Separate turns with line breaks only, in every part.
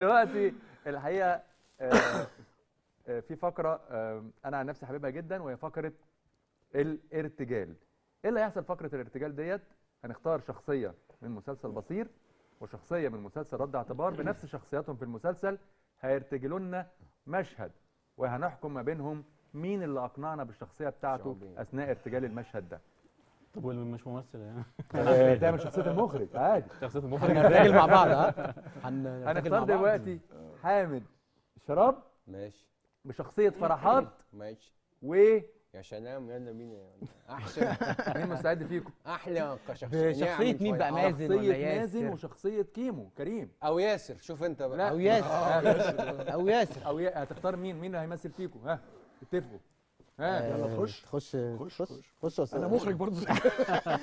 دلوقتي الحقيقة آه، آه، في فقرة آه، أنا عن نفسي حاببها جدا وهي فقرة الارتجال. إيه اللي هيحصل فقرة الارتجال ديت؟ هنختار شخصية من مسلسل بصير وشخصية من مسلسل رد اعتبار بنفس شخصياتهم في المسلسل هيرتجلوا لنا مشهد وهنحكم ما بينهم مين اللي أقنعنا بالشخصية بتاعته. أثناء ارتجال المشهد ده.
مش ممثل يعني.
آه، تعمل شخصية المخرج عادي.
شخصية المخرج.
هنرتجل مع بعض ها؟
هنختار. دلوقتي حامد شراب
ماشي.
بشخصية فرحات
ماشي.
ومين
يا سلام يلا بينا يعني أحسن.
مستعد فيكم؟
أحلى كشخصية.
بشخصية
نعمل
مين. بقى؟ مازن ولا
شخصيه مازن
ياسر؟
وشخصية كيمو كريم.
أو ياسر شوف أنت بقى.
لا.
أو ياسر. أو ياسر.
أو ي- هتختار مين؟ مين اللي هيمثل فيكم؟ ها اتفقوا. ها؟
يلا تخش تخش
خش،
خش
خش.
خش.
أنا مخرج برضه.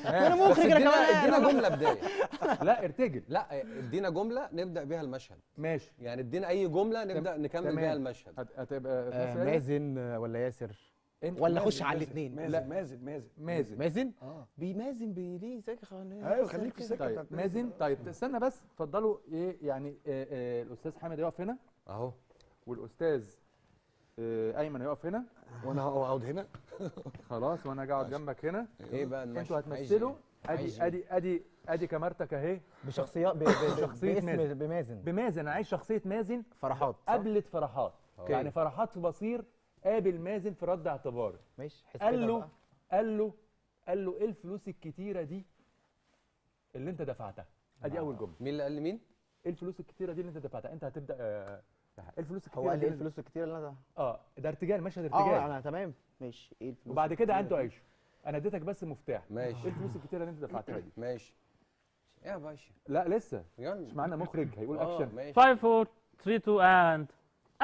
أنا
مخرج
أنا
كمان.
ادينا جملة بداية.
لا ارتجل.
لا ادينا جملة نبدأ بيها المشهد.
ماشي.
يعني ادينا أي جملة نبدأ نكمل. بيها المشهد.
هت- هتبقى
آه،
إيه؟
مازن آه، ولا ياسر؟ ولا
مازن.
خش على الاثنين
لا.
مازن مازن. مازن.
مازن؟
مازن
آه.
بيمازن بليه ازيك يا خالد
أيوه خليك في السكة
طيب مازن. طيب استنى بس. اتفضلوا إيه يعني آه، آه، الأستاذ حامد يقف هنا.
أهو.
والأستاذ آه، أيمن يقف هنا.
وأنا هقعد هنا.
خلاص وأنا قاعد جنبك هنا.
إيه بقى أنتوا
هتمثلوا.
إيه؟
ادي؟ ادي ادي أدي كاميرتك أهي.
بشخصيات ب- ب-
شخصية
باسم
مازن.
بمازن.
بمازن. أنا عايز شخصية مازن.
فرحات صح؟
قابلت فرحات.
أوكي.
يعني فرحات في بصير قابل مازن في رد اعتبار
ماشي
قال له. قال له قال له إيه الفلوس الكتيرة دي اللي أنت دفعتها؟ أدي أول جملة.
مين اللي قال لي مين؟
إيه الفلوس الكتيرة دي اللي أنت دفعتها؟ أنت هتبدأ آه، الفلوس الكتيرة
هو قال لي
إيه
الفلوس الكتير اللي أنا
آه ده ارتجال مشهد
آه
ارتجال.
أنا تمام. ماشي. إيه الفلوس
وبعد كده
أنتوا؟
عيشوا. أنا اديتك بس مفتاح.
ماشي.
إيه الفلوس الكتيرة اللي أنت دفعتها دي؟
ماشي. يا باشا.
لا لسه.
يلا.
مش معانا مخرج هيقول
آه،
اكشن
ماشي.
5 4 3 2 and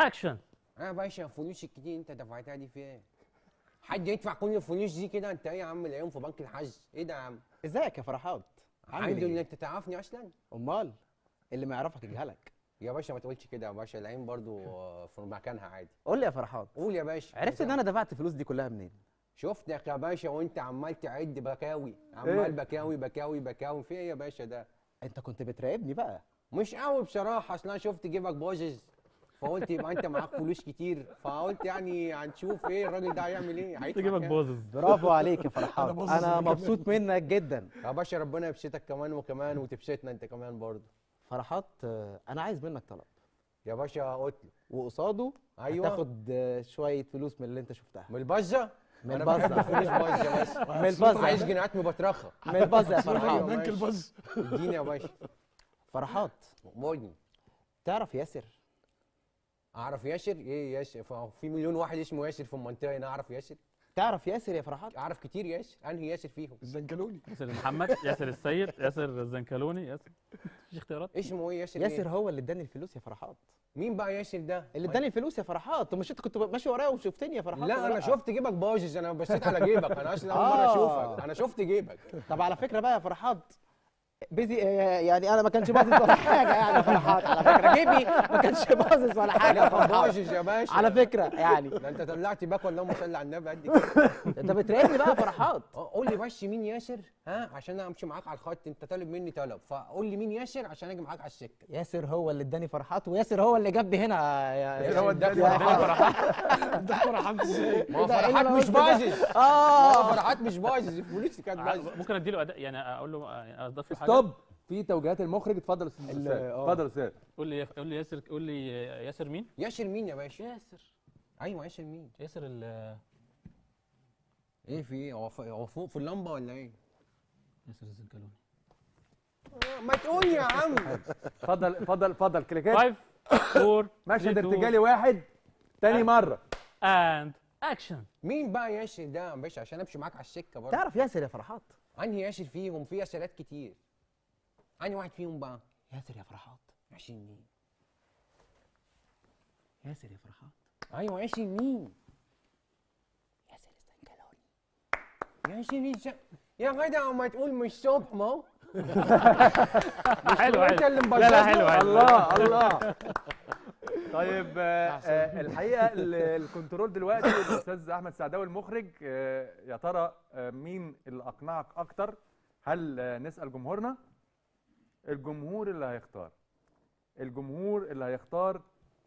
action.
يا باشا الفلوس الكتير أنت دفعتها دي فين؟ حد يدفع كل الفلوس دي كده؟ أنت إيه يا عم؟ العيون في بنك الحظ. إيه ده يا عم؟
إزيك يا فرحات؟ عامل إيه؟
أنت تعرفني أصلا؟
أمال؟ اللي ما يعرفك يجهلك
يا باشا ما تقولش كده يا باشا العين برضو في مكانها عادي.
قول لي يا فرحات.
قول يا باشا.
عرفت إن أنا دفعت الفلوس دي كلها منين؟
شفتك يا باشا وأنت عمال تعد بكاوي.
إيه؟
عمال بكاوي بكاوي بكاوي. في إيه يا باشا ده؟
أنت كنت بتراقبني بقى.
مش قوي بصراحة أصل أنا شفت جيبك باظظ فقلت يبقى أنت معاك فلوس كتير. فقلت يعني هنشوف إيه الراجل ده هيعمل إيه. هيدفع
تجيبك
كام.
باظظ
برافو عليك يا فرحات.
أنا باظظ أنا أنا.
مبسوط منك جدا.
يا باشا ربنا يبسطك كمان وكمان وتبسطنا أنت كمان برضه
فرحات آه، أنا عايز منك طلب.
يا باشا قلت له.
وقصاده؟
أيوه.
هتاخد آه، شوية فلوس من اللي أنت شفتها.
من البزة؟
من البزة.
الفلوس بزة بس.
من البزة.
عايز جنيهات مبطرخه
من البازة يا. فرحات.
بنك. البز.
اديني يا باشا.
فرحات.
مولني
تعرف ياسر؟
أعرف ياسر؟ إيه ياسر؟ في مليون واحد اسمه ياسر في المنطقة هنا. أعرف ياسر؟
تعرف ياسر يا فرحات؟
أعرف كتير ياسر. أنهي ياسر فيهم؟
الزنكلوني.
ياسر محمد ياسر السيد ياسر الزنكلوني ياسر. مفيش اختيارات؟
اسمه إيه ياسر؟
ياسر
إيه؟
هو اللي اداني الفلوس يا فرحات.
مين بقى ياسر ده؟
اللي اداني الفلوس يا فرحات. طب مش انت كنت ماشي ورايا وشفتني يا فرحات؟
لا أنا شفت جيبك باظظ أنا بصيت على جيبك. أنا أصلا أول مرة
آه.
أشوفك. أنا شفت جيبك.
طب على فكرة بقى يا فرحات بيزي آه، يعني أنا ما كانش باظظ ولا حاجة يعني فرحات على فكرة. جيبي ما كانش باظظ ولا
حاجة.
فرحات
يا باشا.
على فكرة يعني.
ده أنت طلعت باك اللهم صل على النبي؟ قد كده
أنت بتراقبني بقى فرحات.
آه، قول لي بس مين ياسر؟ ها؟ عشان أنا امشي معاك على الخط انت طالب مني طلب. فقول لي مين ياسر عشان أجي معاك على السكة.
ياسر هو اللي اداني فرحات وياسر هو اللي جابني هنا يا
ياسر هو اداك
يا
فرحات.
ده فرحان إزاي؟
ما هو فرحات مش ما
آه.
هو فرحات مش باظظ الفلوس كانت باظظ
ممكن اديله أداء يعني أقول له يعني اضيف له حاجة؟
stop. في توجيهات المخرج اتفضل يا أستاذ.
آه.
اتفضل يا أستاذ.
قول لي قول لي ياسر قول لي ياسر مين؟
ياسر مين يا باشا؟
ياسر.
أيوه ياسر مين؟
ياسر ال
إيه في؟ إيه هو فوق في اللمبة ولا إيه؟
ياسر الزنكلوني
ما تقول يا عم.
اتفضل اتفضل اتفضل. كليكات.
5 4
مشهد ارتجالي واحد. تاني مرة.
and action.
مين بقى ياسر ده يا باشا؟ عشان أمشي معاك على السكة برضه.
تعرف ياسر يا فرحات.
أنهي ياسر فيهم؟ في ياسرات كتير. أنهي واحد فيهم بقى؟
ياسر يا فرحات.
ياسر مين؟
ياسر يا فرحات.
أيوه ياسر مين؟
ياسر الزنكلوني
ياسر الز... يا جدع ما تقول مش صبح ما هو؟
حلو
انت
حلو.
اللي
لا لا حلو
الله الله. طيب آه، آه، الحقيقة ال- الكنترول دلوقتي الأستاذ أحمد سعداوي المخرج آه، يا ترى آه، مين اللي أقنعك أكتر؟ هل آه، نسأل جمهورنا؟ الجمهور اللي هيختار. الجمهور اللي هيختار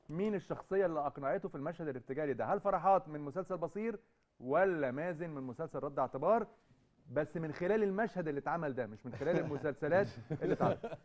مين الشخصية اللي أقنعته في المشهد الارتجالي ده؟ هل فرحات من مسلسل بصير ولا مازن من مسلسل رد اعتبار؟ بس من خلال المشهد اللي اتعمل ده مش من خلال المسلسلات اللي اتعمل